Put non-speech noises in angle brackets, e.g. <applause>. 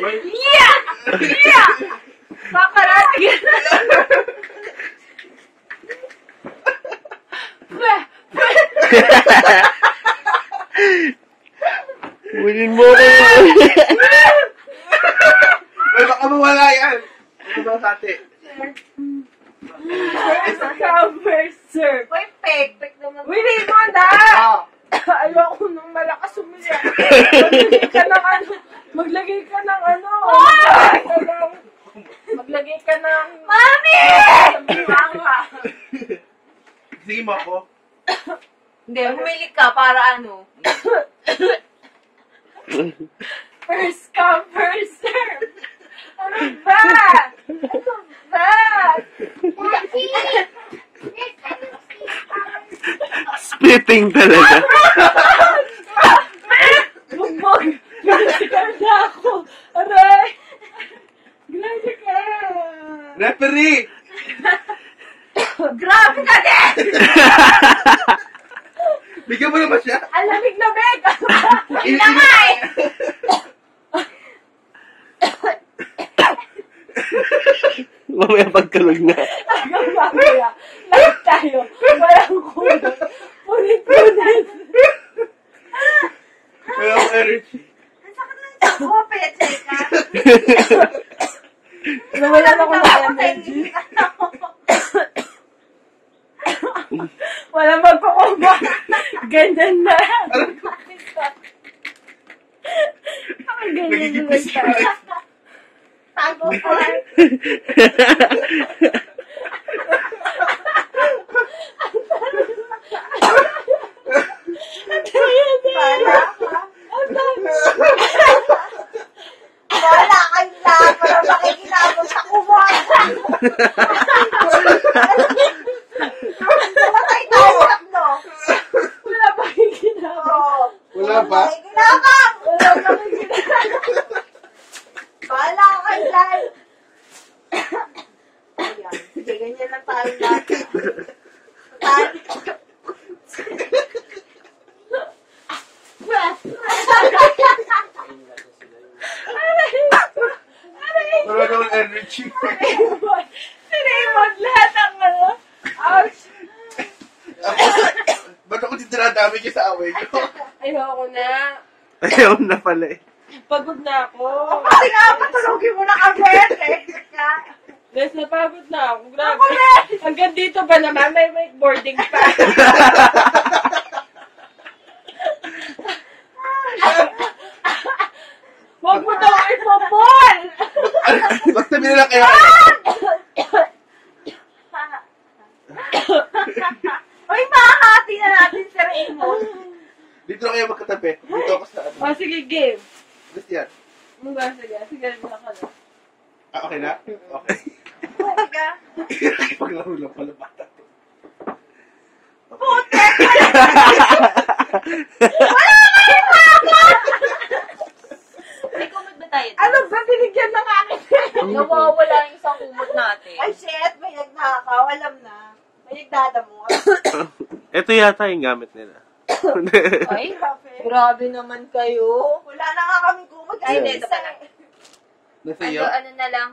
Yeah! Yeah! Kakarating Wilin mo ko. Ay, baka mawala yan. Ano ba sa ate? Cover, sir. Uy, peg. Peg naman. Willy mo na! <coughs> Ayoko nung malakas umiyak. Maglagay ka ng ano. Maglagay ka ng ano. Maglagay ka ng... Maglagay ka ng... Mami! Sabihan ka. Sige mo ako. Hindi, humilig ka para ano. First come, first serve. Ano ba? Ano ba? Splitting talaga. <laughs> Referee! <coughs> Grabe ka din! <laughs> Bigyan mo naman siya. Ang lamig na beg! Ano <laughs> ba? Yun na nga eh! <coughs> Mamaya pagkalog na. Hanggang mamaya. Lahat tayo. Walang kulang. Punit-punit. Wala akong energy. Ang sakit ng ka. <laughs> Nawalan ako ng Ako energy. sa Wala magkukumba. Ganyan na. Ang ganyan na lang tayo. Tago ko. <laughs> Bala ka. Bala kayo lahat para makikinabot sa kumata. Namatay tayo tatlo. Wala pa yung ginawa. Oo. Wala ba? Makikinabang. Wala pa yung ginawa. Bala kayo lahat. Ayan. Sige, ganyan lang tayo lahat. Energy. Sinimod lahat ang ano. Ouch. Ba't ako dinadami niyo sa away niyo? Ayoko na. Ayaw na pala eh. Pagod na ako. Pati nga, patulogin mo na kami. Eh. Guys, napagod na ako. Grabe. Hanggang dito ba naman? May wakeboarding pa. <laughs> Huwag mo daw ipopol! Basta binala kayo. Uy, makakati na natin si Raymond. Dito na kayo magkatabi. Dito ako sa ano. O, sige, game. Gusto yan. Ano ba? Sige, sige, wala ka na. Ah, okay na? Okay. Ka. Paglaro lang pala bata to. Puti! <laughs> May kumot ba tayo? Ano ba? Binigyan na nga kita. Nawawala yung isang kumot natin. Ay, shit! May nagnakaw. Alam na. May nagdadamo. <coughs> Ito yata yung gamit nila. <coughs> Ay, grabe naman kayo. Wala na nga kami kumot. Ay, hindi. Ito pala. Nasa Ano, ano na lang.